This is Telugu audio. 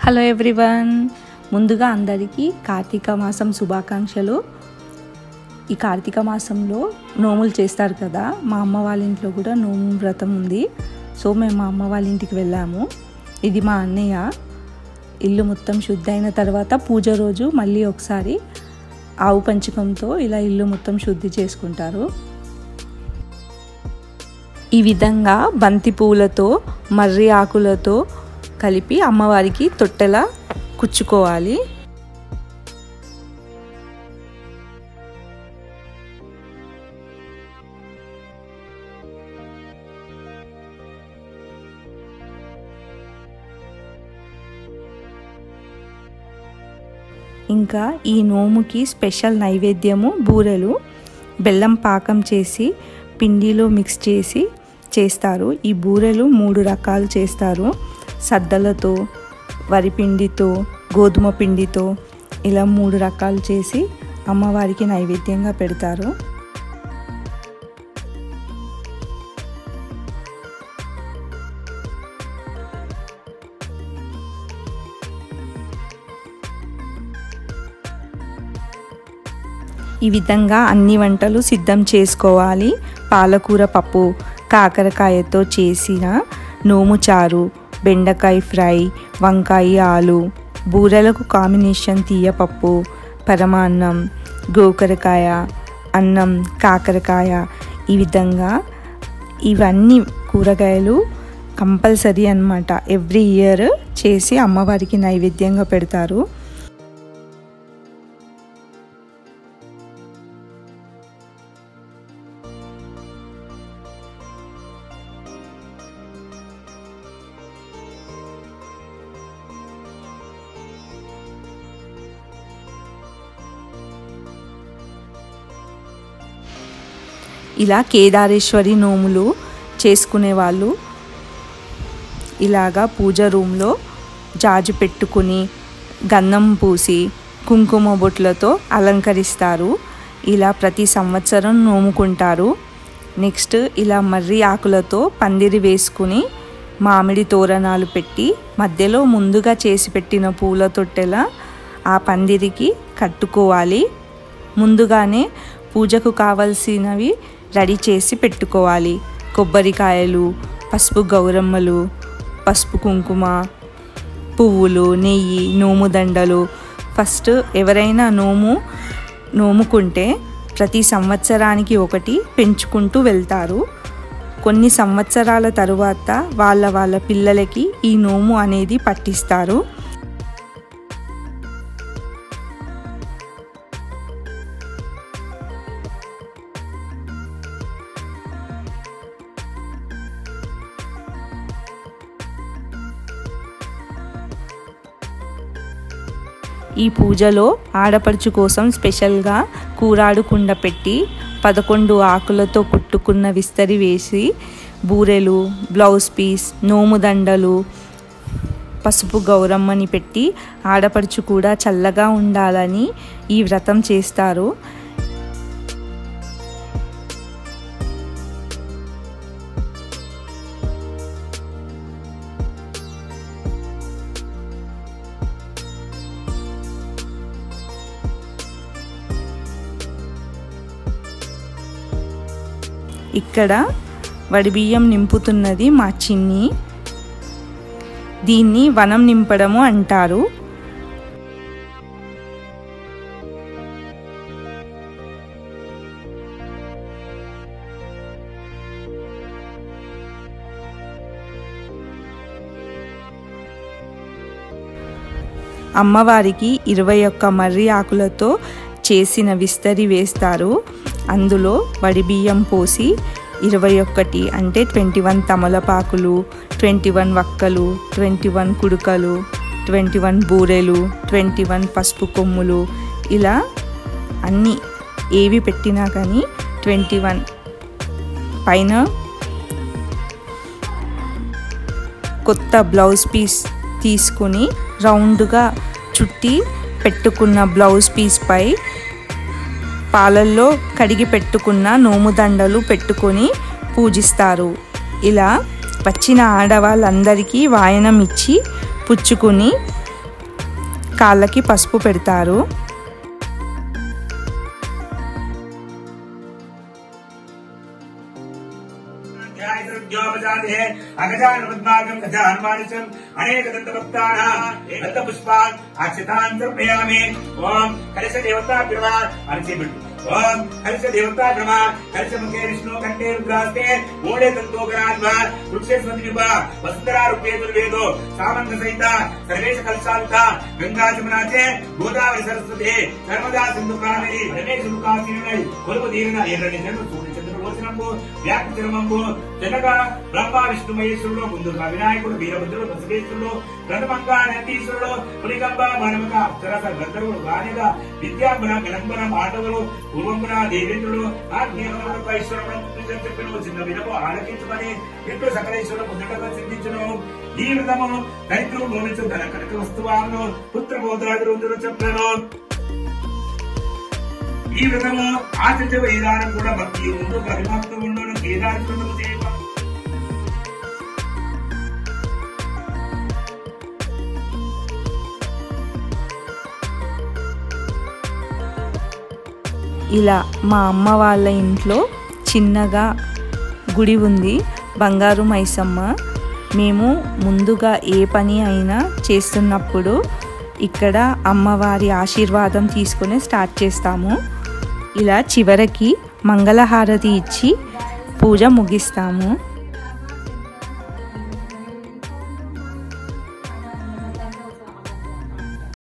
హలో ఎవ్రీవన్ ముందుగా అందరికీ కార్తీక మాసం శుభాకాంక్షలు. ఈ కార్తీక మాసంలో నోములు చేస్తారు కదా మా అమ్మ వాళ్ళ ఇంట్లో కూడా నోము వ్రతం ఉంది. సో మేము మా అమ్మ వాళ్ళ ఇంటికి వెళ్ళాము. ఇది మా అన్నయ్య. ఇల్లు మొత్తం శుద్ధి అయిన తర్వాత పూజ రోజు మళ్ళీ ఒకసారి ఆవు పంచకంతో ఇలా ఇల్లు మొత్తం శుద్ధి చేసుకుంటారు. ఈ విధంగా బంతి పూలతో మర్రి ఆకులతో కలిపి అమ్మవారికి తొట్టెలా కుచ్చుకోవాలి. ఇంకా ఈ నోముకి స్పెషల్ నైవేద్యము బూరెలు బెల్లం పాకం చేసి పిండిలో మిక్స్ చేసి చేస్తారు. ఈ బూరెలు మూడు రకాలు చేస్తారు. సద్దలతో వరి పిండితో గోధుమ పిండితో ఇలా మూడు రకాలు చేసి అమ్మవారికి నైవేద్యంగా పెడతారు. ఈ విధంగా అన్ని వంటలు సిద్ధం చేసుకోవాలి. పాలకూర పప్పు కాకరకాయతో చేసిన నోము చారు బెండకాయ ఫ్రై వంకాయ ఆలు బూరెలకు కాంబినేషన్ తీయపప్పు పరమాన్నం గోకరకాయ అన్నం కాకరకాయ. ఈ విధంగా ఇవన్నీ కూరగాయలు కంపల్సరీ అనమాట ఎవ్రీ ఇయర్ చేసి అమ్మవారికి నైవేద్యంగా పెడతారు. ఇలా కేదారేశ్వరి నోములు చేసుకునే వాళ్ళు. ఇలాగా పూజ రూమ్లో జాజు పెట్టుకుని గంధం పూసి కుంకుమ బొట్లతో అలంకరిస్తారు. ఇలా ప్రతి సంవత్సరం నోముకుంటారు. నెక్స్ట్ ఇలా మర్రి ఆకులతో పందిరి వేసుకుని మామిడి తోరణాలు పెట్టి మధ్యలో ముందుగా చేసి పెట్టిన పూల తొట్టెల ఆ పందిరికి కట్టుకోవాలి. ముందుగానే పూజకు కావలసినవి రెడీ చేసి పెట్టుకోవాలి. కొబ్బరికాయలు పసుపు గౌరమ్మలు పసుపు కుంకుమ పువ్వులు నెయ్యి నోము దండలు. ఫస్ట్ ఎవరైనా నోము నోముకుంటే ప్రతి సంవత్సరానికి ఒకటి పెంచుకుంటూ వెళ్తారు. కొన్ని సంవత్సరాల తరువాత వాళ్ళ వాళ్ళ పిల్లలకి ఈ నోము అనేది పట్టిస్తారు. ఈ పూజలో ఆడపడుచు కోసం స్పెషల్గా కూరాడు కుండ పెట్టి పదకొండు ఆకులతో కుట్టుకున్న విస్తరి వేసి బూరెలు బ్లౌజ్ పీస్ నోముదండలు పసుపు గౌరమ్మని పెట్టి ఆడపడుచు కూడా చల్లగా ఉండాలని ఈ వ్రతం చేస్తారు. ఇక్కడ వడిబియ్యం నింపుతున్నది మా చిన్ని. దీన్ని వనం నింపడము అంటారు. అమ్మవారికి ఇరవై ఒక్క మర్రి ఆకులతో చేసిన విస్తరి వేస్తారు. అందులో వడిబియ్యం పోసి ఇరవై ఒక్కటి అంటే ట్వంటీ వన్ తమలపాకులు ట్వంటీ వన్ వక్కలు ట్వంటీ వన్ కుడుకలు ట్వంటీ వన్ బూరెలు ట్వంటీ వన్ పసుపు కొమ్ములు. ఇలా అన్నీ ఏవి పెట్టినా కానీ ట్వంటీ వన్ పైన కొత్త బ్లౌజ్ పీస్ తీసుకుని రౌండ్గా చుట్టి పెట్టుకున్న బ్లౌజ్ పీస్పై పాలల్లో కడిగి పెట్టుకున్న నోముదండలు పెట్టుకొని పూజిస్తారు. ఇలా వచ్చిన ఆడవాళ్ళందరికీ వాయనం ఇచ్చి పుచ్చుకుని కాళ్ళకి పసుపు పెడతారు. ధ్యాయసృజ్యోపజాతే అగజానపద్మార్గం గజాన్మానిశం అనేకదంతభక్తాః దత్తపుష్పాన్ అక్షతాన్ సమర్పయామి ఓం కలశ దేవతాభ్యమా ओम हर्ष देवता भ्रमा हर्ष मुखे विष्णु कंठे रुद्रास्ते मूले तंतोगरान्वा वृक्षे स्वनिभा वसुंधरा रूपे दुर्वेदो, सामंत सहित, सर्वेश कलशालता, गंगा जमुना चे गोदावरी, सरस्वती, नर्मदा, सिंधु कावेरी, रमेश मुखासी कोलबु दीर्घ एरणे చంద్రలోచనంబు వ్యాప్తి తిరుమంబు జనగా బ్రహ్మ విష్ణు మహేశ్వరుడు ముందుగా వినాయకుడు వీరభద్రుడు బసవేశ్వరుడు ప్రథమంగా నందీశ్వరుడు పులికంబ మనమక అక్షరస గంధర్వుడు గానిగ విద్యాంబర విలంబన మాధవులు పూర్వంబర దేవేంద్రుడు ఆత్మీయముడు ఈశ్వరుడు చెప్పిన చిన్న విధము ఆలకించమని ఇట్లు సకలేశ్వరుడు ముందుగా సిద్ధించును. ఈ విధము దరిద్రుడు భూమించు ధన కనక వస్తువాలను పుత్ర బోధాదురు చెప్పాను. ఈ విధము ఆచరించే కూడా భక్తి ఉండు పరిమాప్తం ఉండు కేదార్శనము దేవ ఇలా మా అమ్మ వాళ్ళ ఇంట్లో చిన్నగా గుడి ఉంది. బంగారు మైసమ్మ. మేము ముందుగా ఏ పని అయినా చేస్తున్నప్పుడు ఇక్కడ అమ్మవారి ఆశీర్వాదం తీసుకుని స్టార్ట్ చేస్తాము. ఇలా చివరికి మంగళహారతి ఇచ్చి పూజ ముగిస్తాము.